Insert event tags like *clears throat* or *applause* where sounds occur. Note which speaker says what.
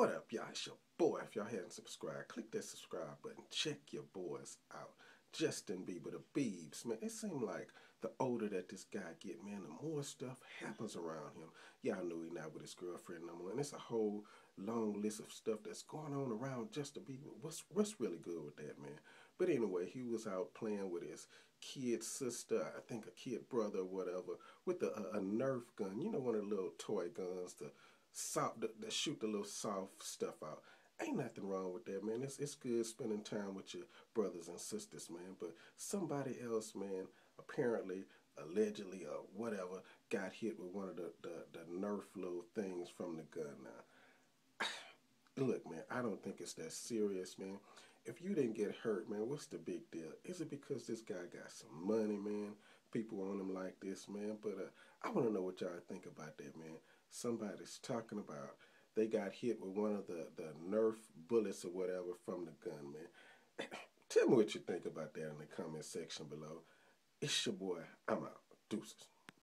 Speaker 1: What up, y'all? It's your boy. If y'all hadn't subscribed, click that subscribe button. Check your boys out. Justin Bieber, the Biebs, man. It seemed like the older that this guy get, man, the more stuff happens around him. Y'all know he not with his girlfriend no more, and it's a whole long list of stuff that's going on around Justin Bieber. What's what's really good with that, man? But anyway, he was out playing with his kid sister, I think a kid brother whatever, with a, a, a Nerf gun. You know, one of the little toy guns, the soft, that shoot the little soft stuff out. Ain't nothing wrong with that, man. It's it's good spending time with your brothers and sisters, man. But somebody else, man, apparently, allegedly, or whatever, got hit with one of the, the, the Nerf little things from the gun now. *sighs* Look, man, I don't think it's that serious, man. If you didn't get hurt, man, what's the big deal? Is it because this guy got some money, man? People on him like this, man. But uh, I want to know what y'all think about that, man. Somebody's talking about they got hit with one of the, the Nerf bullets or whatever from the gun, man. *clears throat* Tell me what you think about that in the comment section below. It's your boy. I'm out. Deuces.